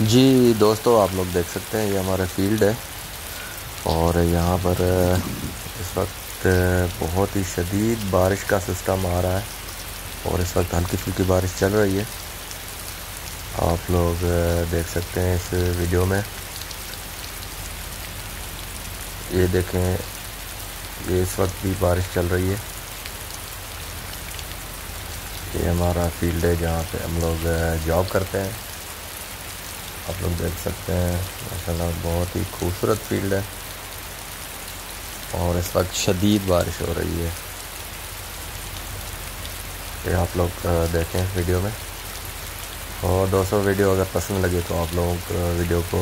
जी, दोस्तों, आप लोग देख सकते हैं, ये हमारा फ़ील्ड है। और यहाँ पर इस वक्त बहुत ही शदीद बारिश का सिस्टम आ रहा है। और इस वक्त हल्की फुल्की बारिश चल रही है। आप लोग देख सकते हैं इस वीडियो में। ये देखें, ये इस वक्त भी बारिश चल रही है। ये हमारा फ़ील्ड है जहाँ पे हम लोग जॉब करते हैं। आप लोग देख सकते हैं, माशाल्लाह बहुत ही खूबसूरत फ़ील्ड है। और इस वक्त शदीद बारिश हो रही है। ये आप लोग देखें वीडियो में। और दोस्तों, वीडियो अगर पसंद लगे तो आप लोग वीडियो को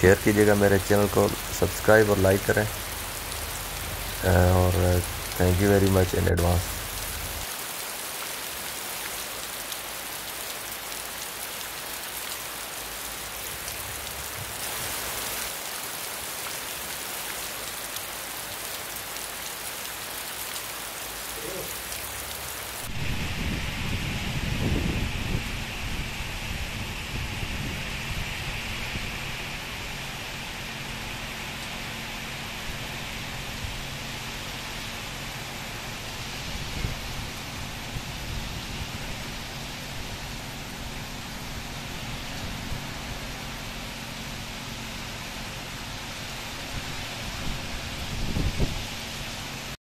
शेयर कीजिएगा मेरे चैनल को, सब्सक्राइब और लाइक करें। और thank you very much in advance